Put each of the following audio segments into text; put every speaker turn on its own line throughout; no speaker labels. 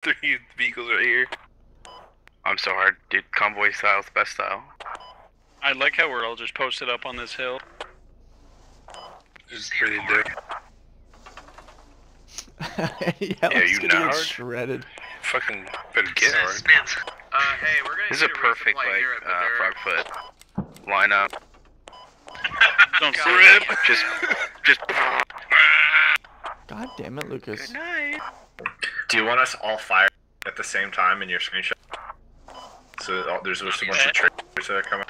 Three vehicles right here.
I'm so hard, dude. Convoy style's best style.
I like how we're all just posted up on this hill.
This is pretty dope.
yeah,
Yeah,
it's
you
gonna get shredded.
Fucking better get hard.
Uh, hey, we're gonna
This is a perfect like
here,
uh,
they're-
frog foot lineup.
Don't
God.
see.
Just, just.
God damn it, Lucas.
Good night.
Do you want us all fired at the same time in your screenshot? So there's just a bunch of traitors that are coming.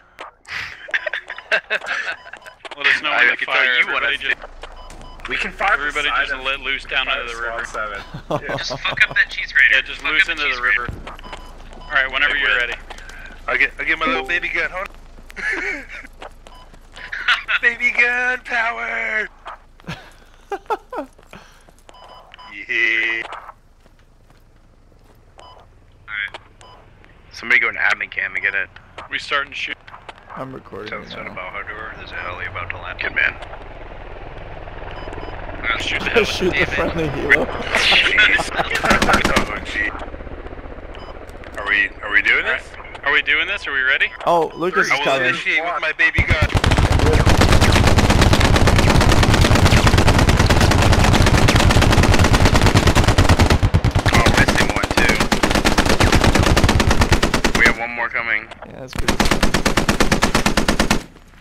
Let us know
I
when to
can tell
fire.
you what
Everybody
I
just,
We can fire
everybody
beside
just let loose down
Fire
into the river.
Seven. Yeah.
Just fuck up that cheese grater.
Yeah, just
Fuck
loose into
cheese
the river. Alright, whenever
Hey,
you're ready.
I get, I get my little baby gun. Hold on. baby gun power. Yeah.
Somebody go in admin cam and get it.
We starting to shoot.
I'm recording
Tell us
now.
about Hardor. There's a heli about to land. Good man.
Shoot the
Shoot the friendly helo.
oh. Are we, are we doing this?
Are we doing this? Are we ready?
Oh, Lucas is
I will
coming.
initiate with my baby gun.
Oh, missing one too. We have one more coming.
Yeah, that's good.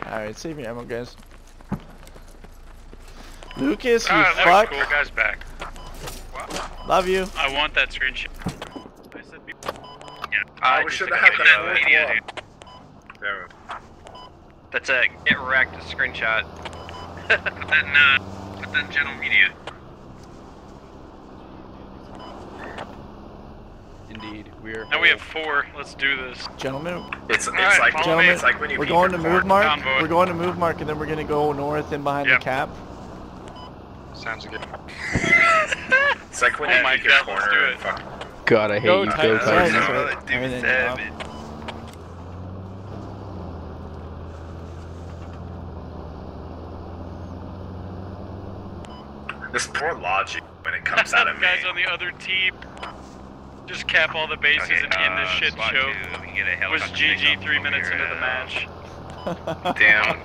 Alright, save your ammo, guys. Lucas, you
Ah, that was
fuck.
cool. Guy's back.
Love you.
I want that screenshot. I said be-
Oh, we should have had that
Yeah,
media, dude. There we go.
That's a get wrecked screenshot. put that uh, put that in general media.
Indeed, we're.
Now we have four. Let's do this.
Gentlemen,
It's, it's
Alright,
like
follow me.
it's like when you
we're going to move mark.
Convoy.
We're going to move mark, and then we're gonna go north and behind
Yep.
the cap.
Sounds good.
It's like when
Oh
you
my
beat your
let's
corner
do it.
fuck.
God, I hate
Go
you. Go.
Oh,
right.
dude
Everything
savage.
This poor logic when it comes out of me.
Guys on the other team. Just cap all the bases and end this shit show. Was GG three minutes into the match.
Damn.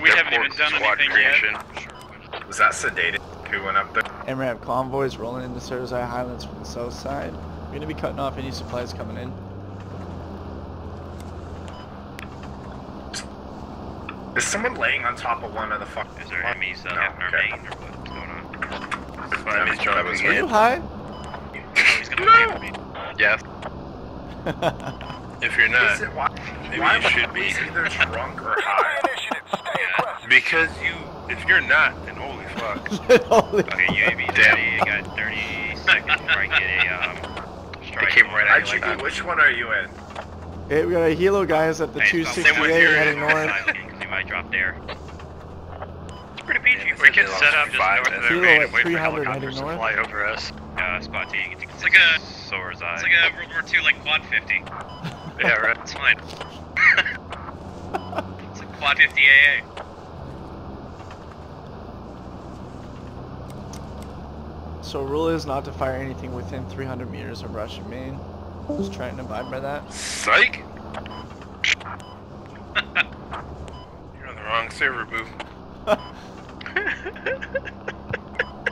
We haven't even done anything
creation.
yet.
Was that sedated? Who went up there?
MRAP convoys rolling into Surzai Highlands from the south side. We're gonna be cutting off any supplies coming in.
Is someone laying on top of one of the fuck?
Is there enemies uh,
No,
having our
okay.
or what's going on?
Fine, he's driving
Are you high?
He's gonna no!
Yes.
If you're not,
it, why,
maybe
why
you should be.
either drunk or high?
Because you, if you're not, then holy fuck.
Holy
Okay, UAV
Damn.
ready. You got 30 seconds before I get a um.
They
strike
came
on.
right at you like
IGP,
that.
which one are you in?
Hey, we got a helo guys at the
Hey, it's not-
268
same with your-
heading north.
Because he might drop there.
It's pretty peachy.
Yeah,
we can
they
set
lost
up just
five
north of
and
their
Kilo
main
at
and wait for
300
helicopters to
heading
fly over us.
Spot T. It's
It's like a,
Soar's eye.
it's like a World War II like quad 50.
Yeah, right.
It's fine. it's like quad 50 AA.
So rule is not to fire anything within 300 meters of Russian main. Just trying to abide by that.
Psych! You're on the wrong server, boo.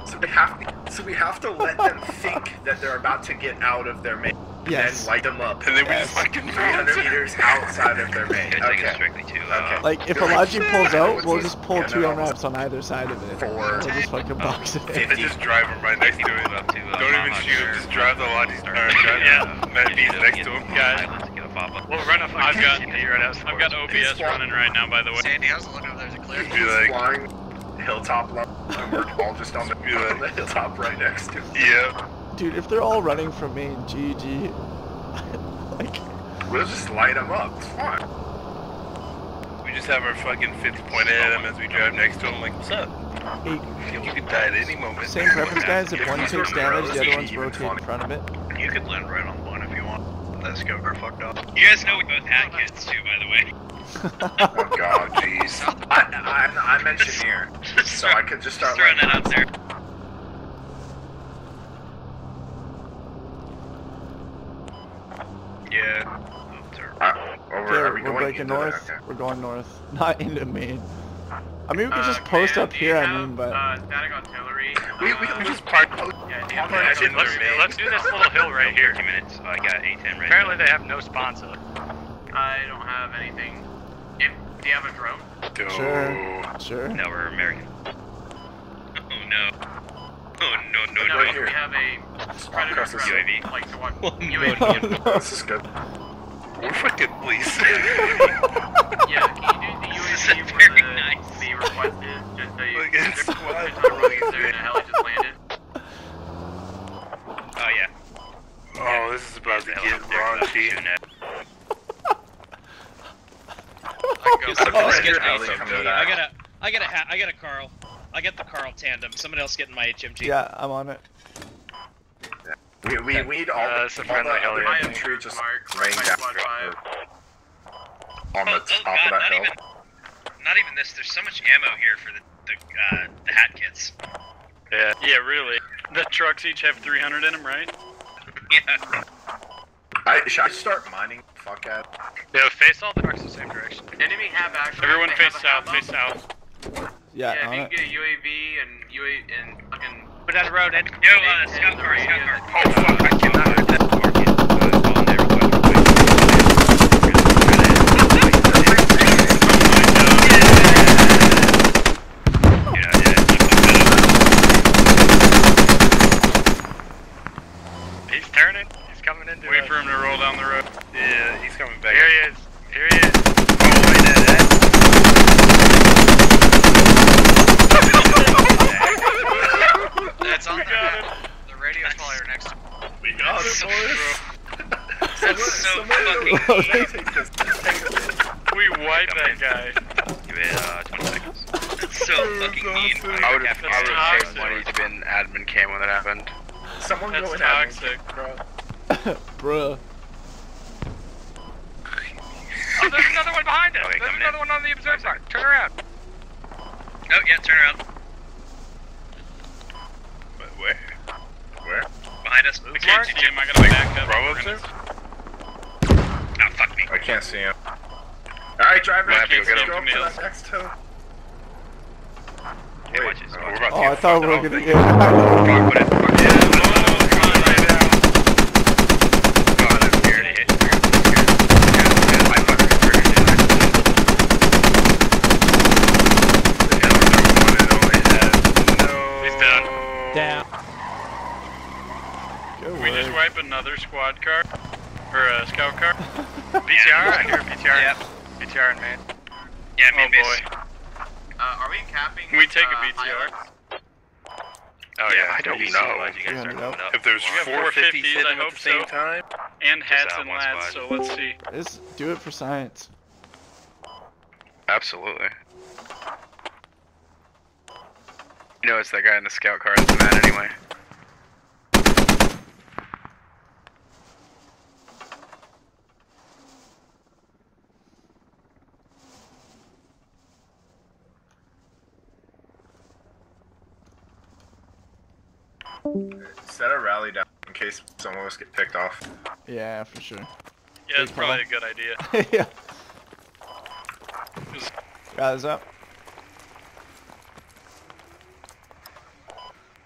So we have to, so we have to let them think that they're about to get out of their main,
Yes.
then light them up.
And then we
Yes.
just fucking
300 meters outside of their main.
Yeah,
Okay.
strictly to uh,
Okay.
Like, if
They're like,
pulls out, we'll just pull
Yeah,
two
no.
MRAPs on either side of it.
Four.
We'll just fucking box it in.
They just drive him right next to it.
up to. Uh,
Don't even shoot him, just drive the Logis, or
Start-
drive
Yeah.
the Mad next to him.
Guys.
Islands to get a pop up.
Well, run up. I've got, I've got OBS running right now, by the way.
Sandy, how's it looking over there? Is a clear?
Be
He's
like,
flying hilltop level, and we're all just on the, on the hilltop right next to him.
yeah.
Dude, if they're all running from main, GG. like,
We'll just light them up. It's fine.
We just have our fucking fifth pointed at them as we drive next to them. like, what's up?
hey,
You could die at any moment.
same preference, guys. If one takes damage, the other one's rotating in front of it.
You could land right on one if you want. Let's go, we're fucked up.
You guys know we both had kids too, by the way.
Oh god, jeez. I, I, I'm engineer, so I could just start
Just throwing
lighting
that out there.
Yeah.
Uh, over,
Here,
are we
we're
going
breaking north.
that? Okay.
We're going north, not into Maine. I mean, we could
Uh,
just post
Cam,
up
do you
here. I mean, but
Uh, static artillery.
We, we, we just parked.
Yeah, do you
Park
that?
in
let's, let's do this little hill right here.
Two minutes. I got A10 ready.
Apparently they have no sponsor. I don't have anything. If, do you have a drone?
sure, sure.
No, we're American. Oh no. Oh no no
no,
right
we have a predator
across the
drone.
UAV.
Like the one.
Oh,
UAV.
no.
This is good.
We're fucking police.
Yeah, can you do the
This is
UAV where
very
the,
nice.
the request is just so you
Look,
there's
it's squad
not a there and a heli just landed.
Oh yeah.
Oh, oh, oh, this is about to get
helicopter about to
raunchy.
shoot
I go
So
for
get
get
heli
the
coming to
HMG.
that.
I got a, I got a, ha- I got a Carl. I get the Carl tandem. Somebody else getting my HMG.
Yeah, I'm on it.
We, we, we need all
Uh,
the,
it's a
all
friendly
the
heli.
other
I am
infantry just
Mark,
rain down
squad five.
on the
Oh, oh,
top
God,
of that
not
hill.
even, not even this. There's so much ammo here for the the, uh, the hat kits.
Yeah, yeah, really. The trucks each have 300 in them, right?
Yeah.
I, should I start mining? Fuck out.
Yeah, face all the trucks the same direction. Enemy have actually. Everyone face south, face south.
Yeah,
Yeah, if you
it.
can get a UAV and UAV and fucking.
Put down the road, Ed.
Yo, uh, scout car, scout car.
Oh fuck, I cannot hit that.
Market. Uh, on there, request. Yeah, yeah.
He's turning. He's coming into Wait for him to roll down the road.
Yeah, he's coming back.
Here he is. Here he is.
Oh, wait, that, that.
That's on
We
the,
got it.
the radio spoiler next to
We got it, boys.
That's so
Somebody-
fucking
somebody take this. Take this.
We wiped that guy.
Give it, uh, 20 seconds.
That's so fucking mean.
I would have, I would have
toxic.
saved money to been admin cam when that happened.
Someone
That's
go in admin.
toxic.
bro.
Bruh.
Oh, there's another one behind us.
Okay,
there's another
in.
one on the observe side. Turn around.
Oh, yeah, turn around.
But where?
Where?
Behind us.
I can't. I gotta back up.
Bravo
We're gonna-
observe?
Ah, fuck me.
I can't see him. Alright, driver,
Might have to go
go
get
up
him.
to that next hill.
Hey, watch this.
Oh, we're about to get
I thought we were gonna
up.
get.
Park, put it. Park it.
Oh, come on, right now.
God, I'm scared to hit. I fucking scared to hit.
He's done.
Down.
Good
We just
work.
wipe another squad car. Or a scout car. BTR? I hear a BTR.
Yep.
BTR in man.
Yeah,
Oh
main base.
boy.
Uh, are we capping?
Can we take a
uh,
BTR?
Oh yeah, I don't know. you guys start
300?
If there's
We got
450
450s,
hitting
I
at the same
so.
time,
And hats and lads, so let's see.
Let's do it for science.
Absolutely. You know, it's that guy in the scout car that's mad anyway.
Set a rally down in case some of us get picked off.
Yeah, for sure.
Yeah, it's
Big
probably a good idea.
yeah. Guys up.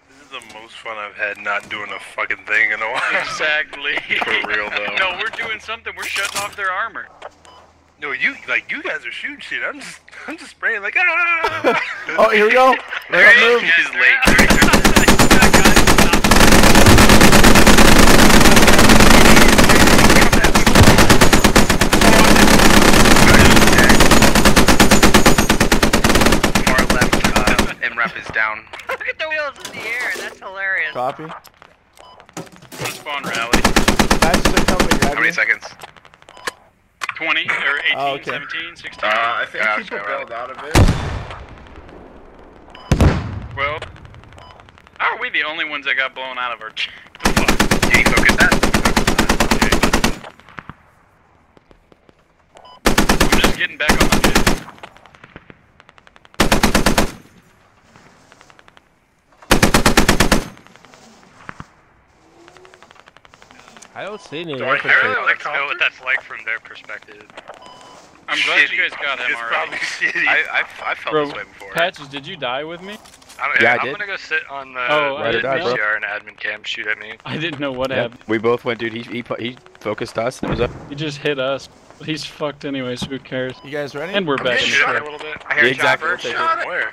this is the most fun I've had not doing a fucking thing in a while.
Exactly.
For real, though.
no, we're doing something. We're shutting off their armor.
No, you like you guys are shooting shit. I'm just I'm just spraying like ah.
Oh, here we go. Right
There
move.
he is. He's late. Far left, uh, MRAP is down.
Look at the wheels in the air. That's hilarious.
Copy.
Spawn rally.
Matches are coming to grab
How many
you.
seconds?
20 or 18,
Oh, okay.
17, 16.
Uh, I think
Yeah,
people
okay,
bailed out of it.
well, how are we the only ones that got blown out of our? ch- the fuck?
Can you focus that?
I'm just getting back on the jet.
I don't see any
Do I
really
that
like to know what that's like from their perspective.
I'm glad
Shitty.
you guys got him
It's
already.
probably shitty.
I, I, I felt
Bro,
this way before.
Patches, did you die with me?
I'm,
Yeah, I
I'm
did.
gonna go sit on the
Oh,
the
I didn't.
VCR and admin cam. Shoot at me.
I didn't know what
Yep,
happened.
We both went, dude. He he he focused us. And it was up.
He just hit us. He's fucked anyway, so who cares?
You guys ready?
And we're
I'm
back
getting
in the
shot
truck.
a little bit.
I hear
Yeah, exactly.
chopper. Shot
it.
it.
Where?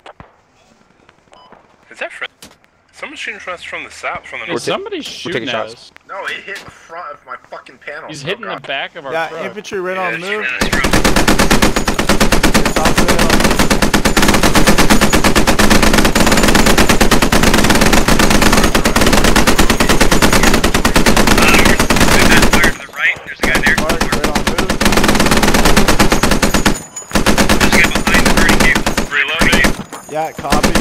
Is that from? Someone's shooting from us from the south, from the
Hey,
north.
somebody's shooting
taking
at
shots.
us.
No, it hit the front of my fucking panel.
He's
Oh,
hitting the back of our
yeah,
truck.
infantry right
Yeah,
on the
that's
move.
true, Yeah, that's true.
Top of the hill.
Fire to the right. There's a guy there.
Mark, right on move.
There's a guy behind the burning cave.
Reloading.
Yeah, copy.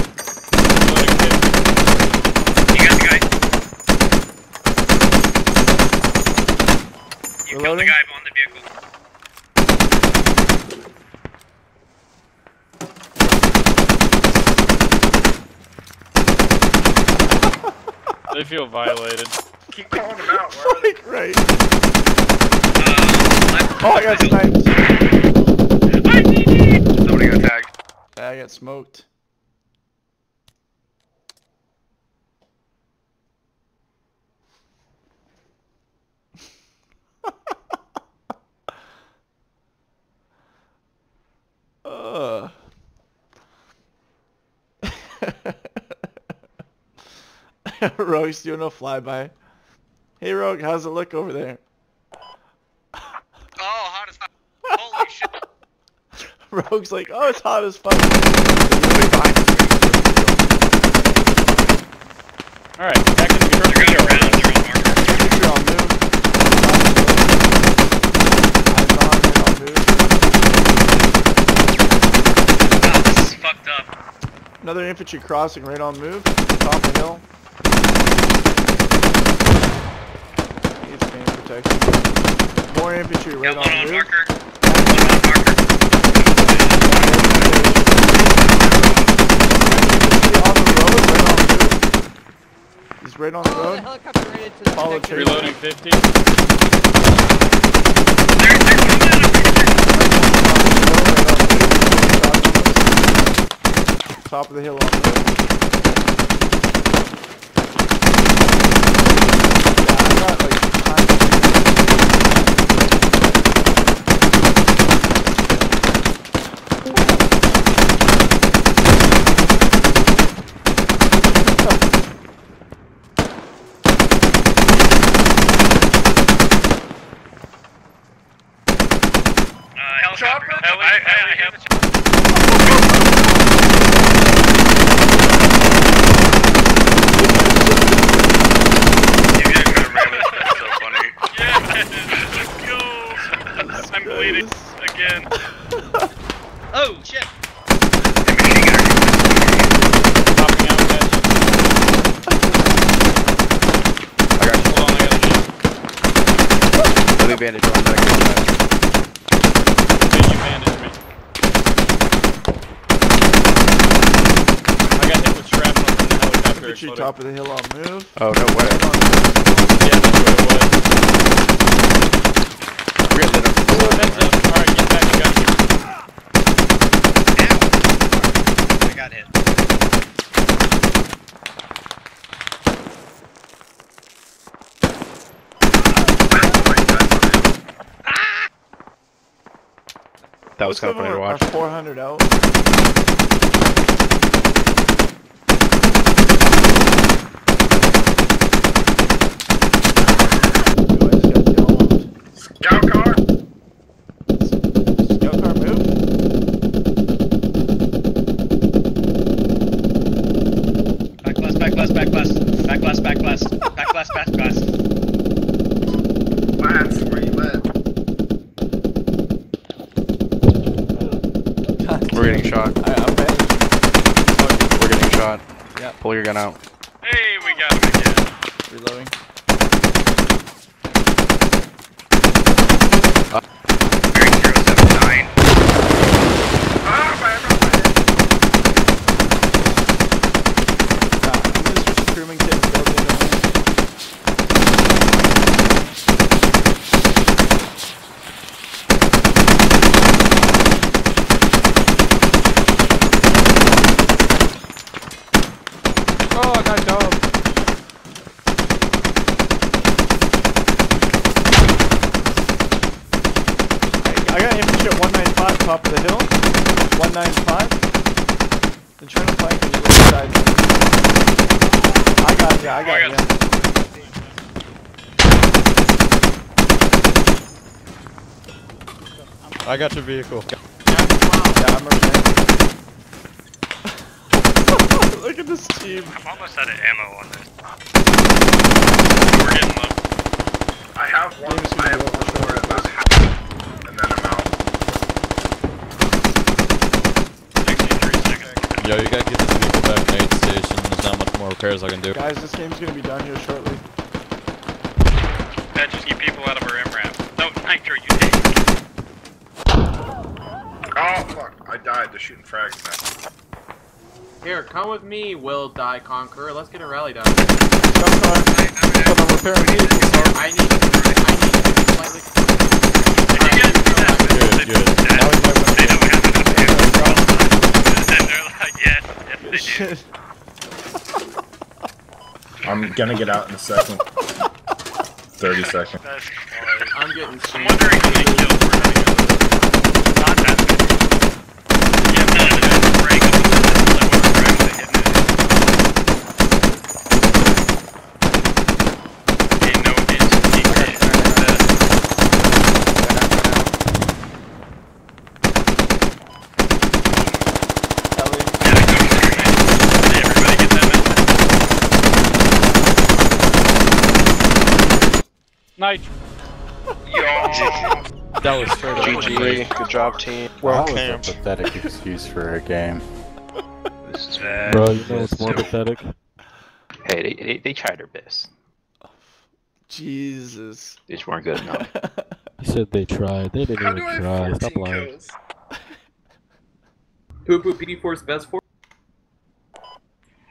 You got the guy. You killed the guy on the vehicle.
They feel violated.
Keep calling them out. Where are?
Like, right.
Uh, left.
Oh, I got sniped.
Somebody got tagged.
Yeah, I got smoked. Rogue's doing a flyby. Hey Rogue, how's it look over there?
Oh, hot as fuck. Holy shit.
Rogue's like, oh, it's hot as fuck.
Alright, back in the truck.
They're going around. They're on marker.
Infantry on move. Eyes on, move.
Wow, this is fucked up.
Another infantry crossing right on move. Top of the hill. Main protection. More infantry right
Got one
on
on
move.
marker. One on marker.
Infantry on the road, right on move. He's right on the
Oh,
road.
helicopter the
Follow
connector.
Reloading 50.
They're, they're coming out of
Top of the hill on move. Yeah, I got like time.
Uh, helicopter.
Heli,
I, I,
heli,
I have a
You guys could have ran this. That's so funny.
Yes! Let's go! I'm bleeding again.
Oh shit!
Popping out, guys.
I got you.
Hold on, I gotta
Let me bandage on that.
Can you bandage me? I got hit with shrapnel from the helicopter.
Infantry top of the hill on move.
Oh no way.
Yeah, that's what it was.
We're lit up the floor.
Heads up. Alright, get back, I got you.
I got hit.
That was kind of funny to watch.
400 out. Ooh, I just got domed.
Scout car.
Scout car move.
Back blast, back blast, back blast, back blast, back blast, back blast, back blast.
Lance, where you at?
We're getting shot.
I, I'm bandaged.
We're getting shot.
Yeah.
Pull your gun out.
Hey, we got him again.
Reloading.
Bearing 079.
Ah, my head.
Nah, I'm gonna switch to crewman kit and build it in. Top of the hill. 195. They're trying to flank on the other side. I got you, I got
I
you.
I got your vehicle.
Yeah, I'm okay. Look at this team.
I'm almost out of ammo on this.
We're getting low.
I have one.
Game's gonna
I have
go
one
short.
more about half, and then I'm out.
63 seconds.
Yo, you gotta get this vehicle back to aid station. There's not much more repairs I can do.
Guys, this game's gonna be done here shortly.
That just keep people out of our MRAP. No, Nitro, you did.
Oh fuck! I died. They're shooting frags now.
Here, come with me, Will Die Conqueror. Let's get a rally down.
Jump car. Hold on, repairing vehicles.
I need, I need slightly.
Did you guys do that?
Good, good. Now we might
They don't have enough ammo. And they're like, yes, yes, they do.
Shit.
I'm gonna get out in a second. Thirty seconds.
I'm getting
I'm
seen.
wondering how many kills we're gonna get.
Not that many.
Yeah, no, no, no, break. Like, what a break they hit me. Okay, no hits. Deep hit.
Ellie.
Yeah, go for it. Hey, everybody get that man. Nitro.
That was straight up.
GG, good job team.
Well that was a pathetic excuse for a game.
Bro, you know
is
what's more pathetic?
Hey, they, they, they tried their best.
Jesus.
They just weren't good enough.
He said they tried. They didn't
How
even
do I have
try. Stop
14
lying.
kills?
Poo Poo PD Force best force.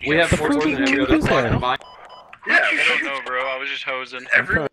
We have
The
force
fuck
and every
is
other
that?
combined.
Yeah.
I don't know, bro. I was just hosing.
I'm trying